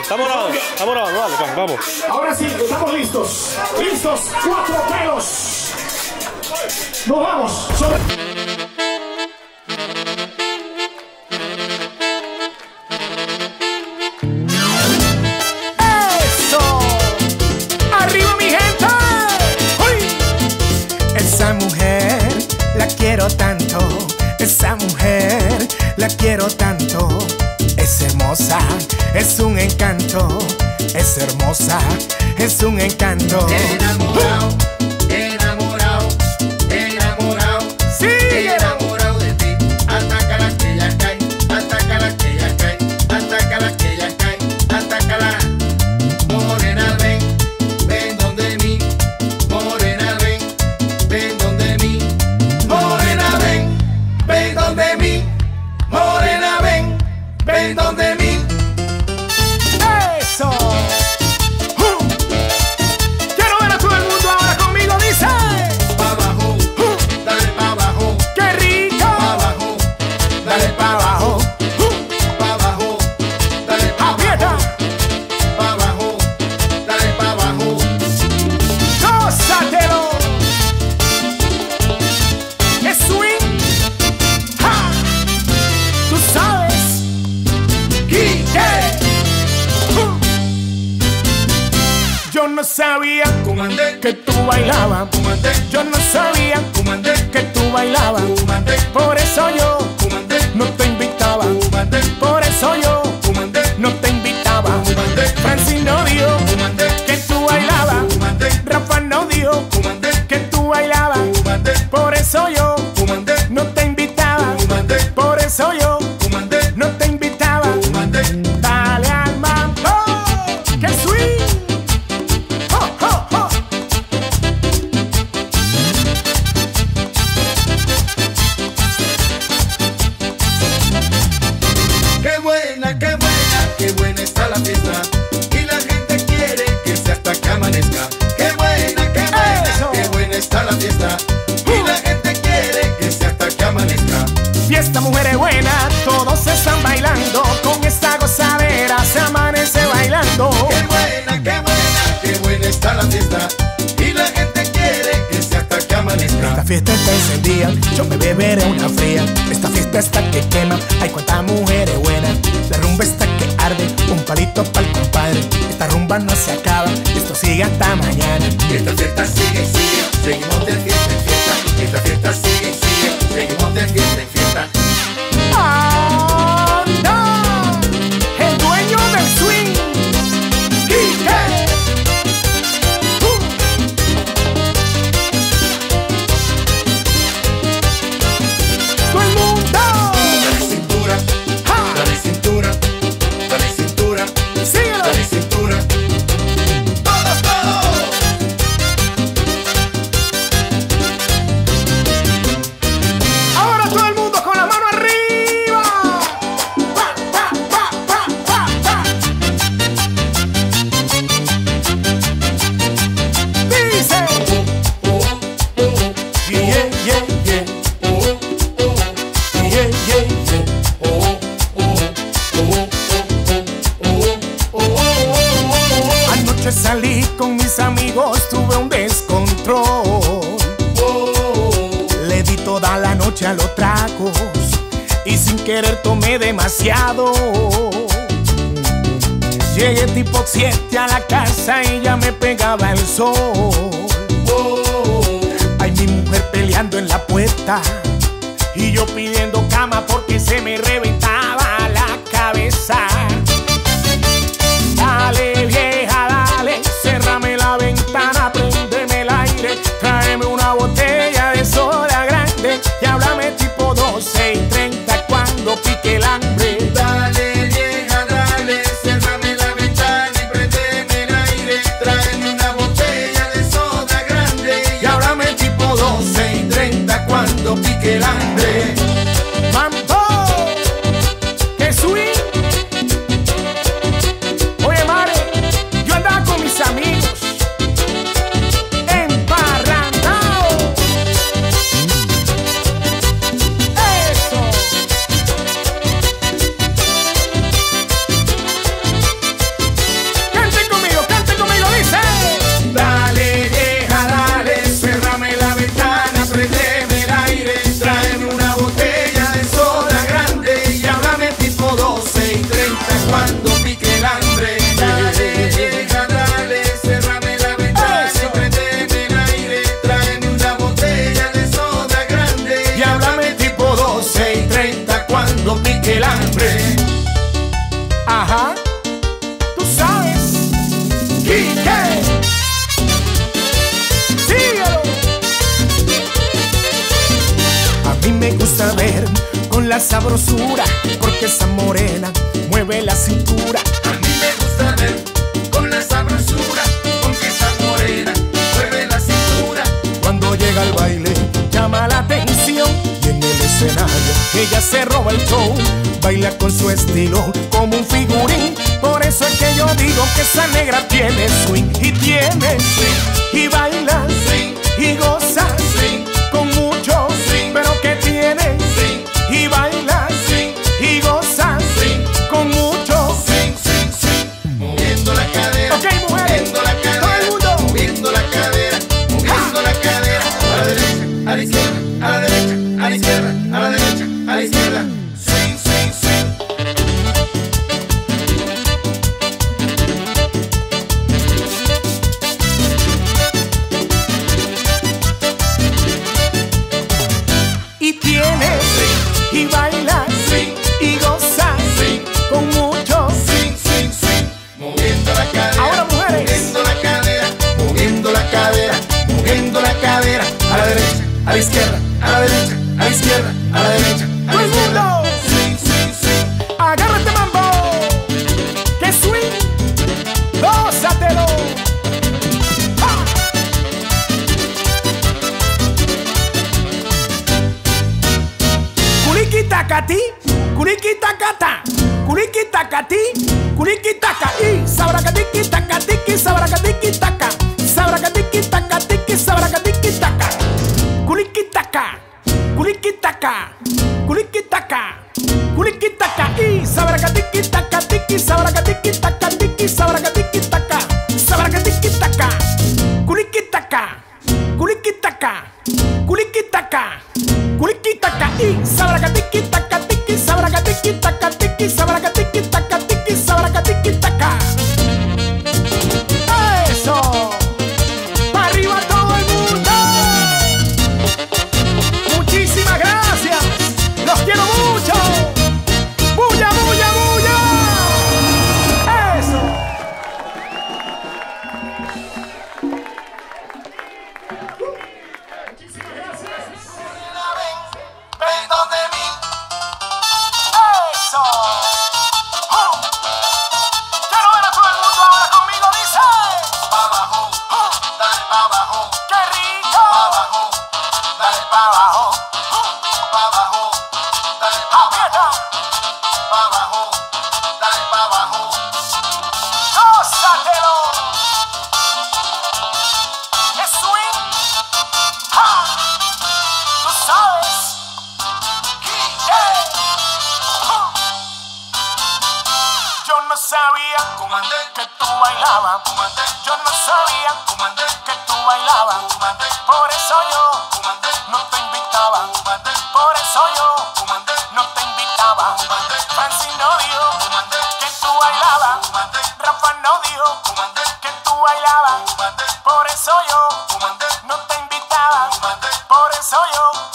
estamos grabando, estamos grabando, pues, vamos. Ahora sí, estamos listos. Listos, cuatro pelos. Nos vamos. Sobre- ¡Eso! ¡Arriba mi gente! ¡Uy! Esa mujer la quiero tanto. Esa mujer la quiero tanto. Encanto. Es hermosa, es un encanto. No sabía Comandé, que tú bailabas. comandé, Yo no sabía comandé, que tú bailabas. Por eso yo no te amanezca. Fiesta mujeres buena, todos están bailando. Con esta gozadera se amanece bailando. Qué buena, qué buena, qué buena está la fiesta. Y la gente quiere que sea hasta que Esta amanezca. fiesta está encendida, yo me beberé una fría. Esta fiesta está que quema, hay cuántas mujeres buenas. La rumba está que arde, un palito para el compadre. Esta rumba no se acaba, esto sigue hasta mañana. Esta fiesta sigue, sigue, seguimos de fiesta en fiesta. Esta fiesta sigue, Salí con mis amigos, tuve un descontrol. Le di toda la noche a los tragos y sin querer tomé demasiado. Llegué tipo 7 a la casa y ya me pegaba el sol. Ay, mi mujer peleando en la puerta y yo pidiendo cama porque se me reventaba la cabeza. La sabrosura, porque esa morena mueve la cintura. A mí me gusta ver con la sabrosura, con que esa morena mueve la cintura. Cuando llega al baile, llama la atención y en el escenario ella se roba el show. Baila con su estilo como un figurín. Por eso es que yo digo que esa negra tiene swing y tiene swing y baila Culiqui i y sabraca tiki taca tiki sabraca tiki taca. Sabraca tiki taca tiki sabraca tiki taca. Culiqui taca. Culiqui taca. Culiqui taca. Culiqui taca y sabraca tiki taca. Sabía Comandé, que tú bailabas. Yo no sabía que tú bailabas. Por eso yo no te invitaba. Por eso yo no te invitaba. Francis no dijo que tú bailabas. Rafa no dijo que tú bailabas. Por eso yo no te invitaba. Por eso yo